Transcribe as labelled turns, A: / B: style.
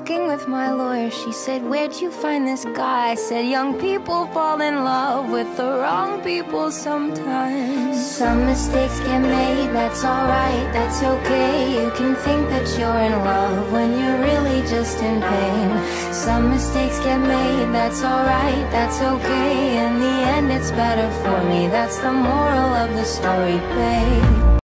A: talking with my lawyer. She said, Where'd you find this guy? I said, Young people fall in love with the wrong people sometimes. Some mistakes get made, that's alright, that's okay. You can think that you're in love when you're really just in pain. Some mistakes get made, that's alright, that's okay. In the end, it's better for me. That's the moral of the story, babe.